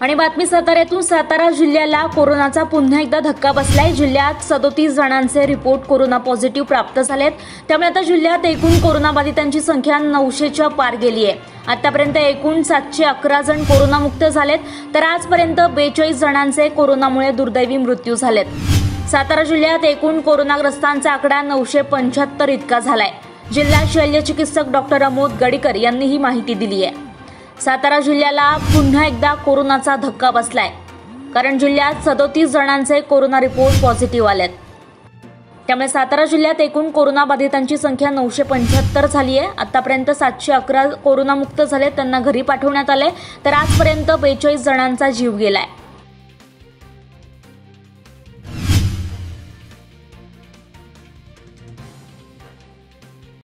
आणि बातमी साताऱ्यातून सातारा जिल्ह्याला कोरोनाचा पुन्हा एकदा धक्का बसलाय. जिल्ह्यात सदोतीस जणांचे रिपोर्ट कोरोना पॉझिटिव्ह प्राप्त झालेत. त्यामुळे आता जिल्ह्यात एकूण कोरोनाबाधितांची संख्या नऊशेच्या पार गेली आहे. आतापर्यंत एकूण सातशे अकरा जण कोरोनामुक्त झालेत. तर आजपर्यंत बेचाळीस जणांचे कोरोनामुळे दुर्दैवी मृत्यू झालेत. सातारा जिल्ह्यात एकूण कोरोनाग्रस्तांचा आकडा नऊशे पंच्याहत्तर इतका झालाय. जिल्हा शल्यचिकित्सक डॉक्टर अमोद गडीकर यांनी ही माहिती दिली आहे. सातारा जिल्ह्याला पुन्हा एकदा कोरोनाचा धक्का बसलाय. कारण जिल्ह्यात सदोतीस जणांचे कोरोना रिपोर्ट पॉझिटिव्ह आलेत. त्यामुळे सातारा जिल्ह्यात एकूण कोरोनाबाधितांची संख्या नऊशे पंच्याहत्तर झाली आहे आतापर्यंत सातशे अकरा कोरोनामुक्त झाले त्यांना घरी पाठवण्यात आले तर आजपर्यंत बेचाळीस जणांचा जीव गेलाय.